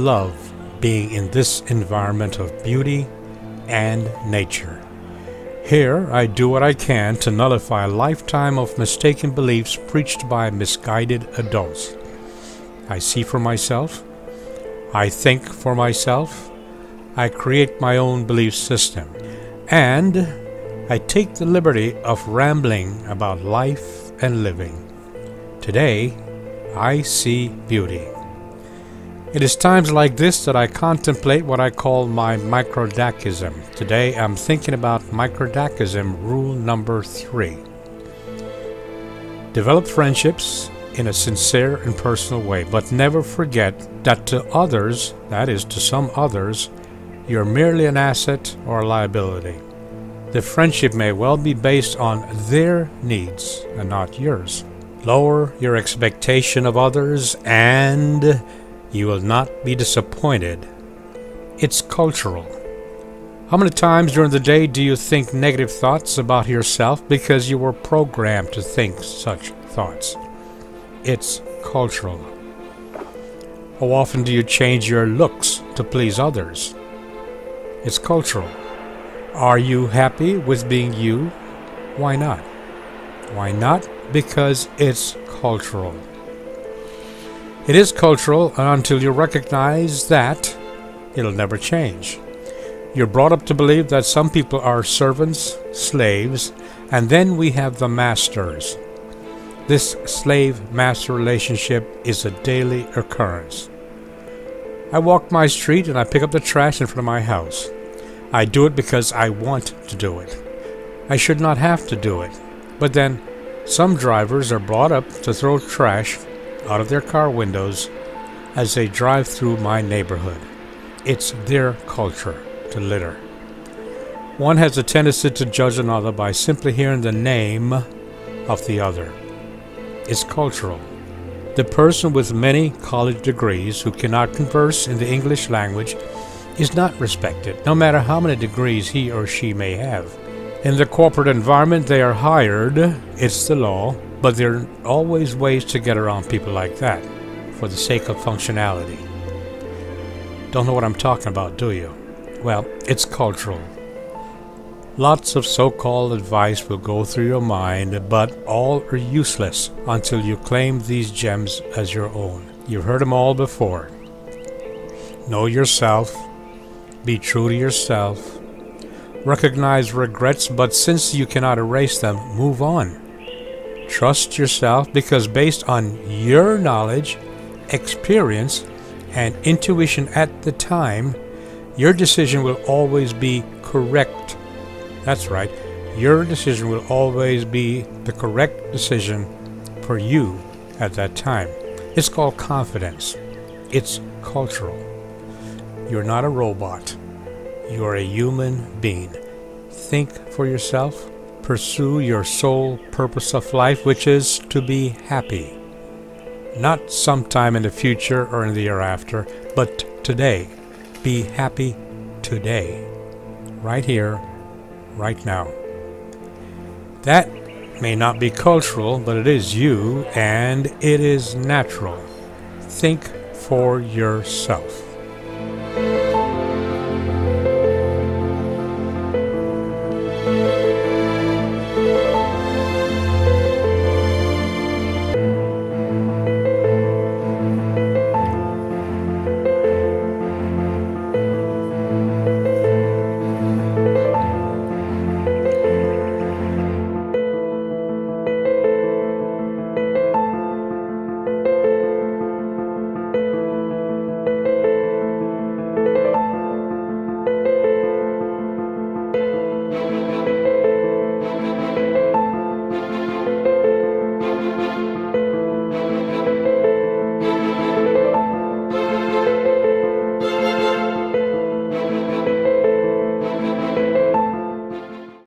Love being in this environment of beauty and nature. Here, I do what I can to nullify a lifetime of mistaken beliefs preached by misguided adults. I see for myself, I think for myself, I create my own belief system, and I take the liberty of rambling about life and living. Today, I see beauty. It is times like this that I contemplate what I call my microdacism. Today I'm thinking about microdacism rule number three. Develop friendships in a sincere and personal way, but never forget that to others, that is, to some others, you're merely an asset or a liability. The friendship may well be based on their needs and not yours. Lower your expectation of others and you will not be disappointed. It's cultural. How many times during the day do you think negative thoughts about yourself because you were programmed to think such thoughts? It's cultural. How often do you change your looks to please others? It's cultural. Are you happy with being you? Why not? Why not? Because it's cultural. It is cultural, and until you recognize that, it'll never change. You're brought up to believe that some people are servants, slaves, and then we have the masters. This slave master relationship is a daily occurrence. I walk my street and I pick up the trash in front of my house. I do it because I want to do it. I should not have to do it. But then, some drivers are brought up to throw trash out of their car windows as they drive through my neighborhood. It's their culture to litter. One has a tendency to judge another by simply hearing the name of the other. It's cultural. The person with many college degrees who cannot converse in the English language is not respected, no matter how many degrees he or she may have. In the corporate environment, they are hired, it's the law, but there are always ways to get around people like that for the sake of functionality. Don't know what I'm talking about, do you? Well, it's cultural. Lots of so called advice will go through your mind, but all are useless until you claim these gems as your own. You've heard them all before. Know yourself, be true to yourself, recognize regrets, but since you cannot erase them, move on. Trust yourself because, based on your knowledge, experience, and intuition at the time, your decision will always be correct. That's right, your decision will always be the correct decision for you at that time. It's called confidence, it's cultural. You're not a robot, you're a human being. Think for yourself, pursue your sole purpose of life, which is to be happy. Not sometime in the future or in the hereafter, but today. Be happy today. Right here, right now. That may not be cultural, but it is you and it is natural. Think for yourself.